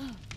Ugh.